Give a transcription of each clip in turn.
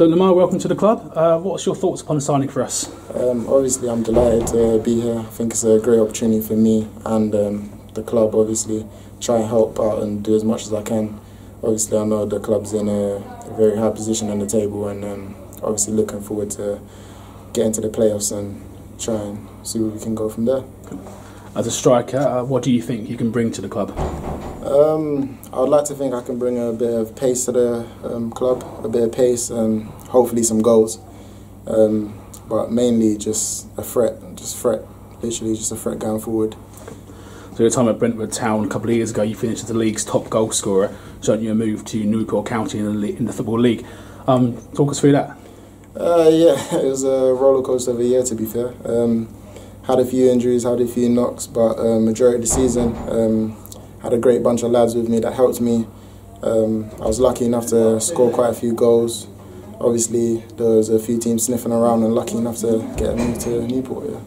So Lamar, welcome to the club. Uh, what's your thoughts upon signing for us? Um, obviously, I'm delighted to be here. I think it's a great opportunity for me and um, the club. Obviously, try and help out and do as much as I can. Obviously, I know the club's in a, a very high position on the table, and um, obviously looking forward to getting to the playoffs and try and see where we can go from there. As a striker, uh, what do you think you can bring to the club? Um, I would like to think I can bring a bit of pace to the um, club, a bit of pace, and hopefully some goals. Um, but mainly just a threat, just threat, literally just a threat going forward. So your time at Brentwood Town a couple of years ago, you finished as the league's top goal scorer, showing you a move to Newport County in the, in the Football League. Um, talk us through that. Uh, yeah, it was a roller coaster of a year to be fair. Um, had a few injuries, had a few knocks, but uh, majority of the season um, had a great bunch of lads with me that helped me. Um, I was lucky enough to score quite a few goals. Obviously, there was a few teams sniffing around, and lucky enough to get me to Newport. Yeah.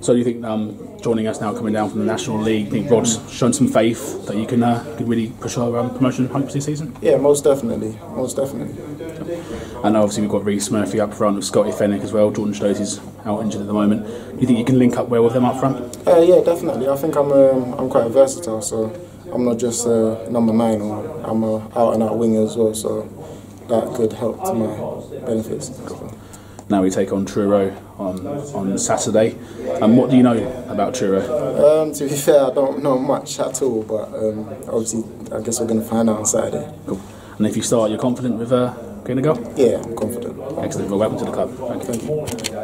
So do you think um, joining us now, coming down from the National League, I think Rod's shown some faith that you can uh, could really push our um, promotion hopes this season? Yeah, most definitely, most definitely. And obviously we've got Rhys Murphy up front with Scotty Fennick as well. Jordan Stones is out injured at the moment. Do you think you can link up well with them up front? Uh, yeah, definitely. I think I'm um, I'm quite versatile, so I'm not just uh, number nine, or I'm a out and out winger as well. So that could help to my benefits. Now we take on Truro on on Saturday. And um, what do you know about Truro? Um, to be fair, I don't know much at all, but um, obviously I guess we're going to find out on Saturday. Cool. And if you start, you're confident with uh, going to go? Yeah, I'm confident. Excellent. Well, welcome to the club. Thank you. Thank you.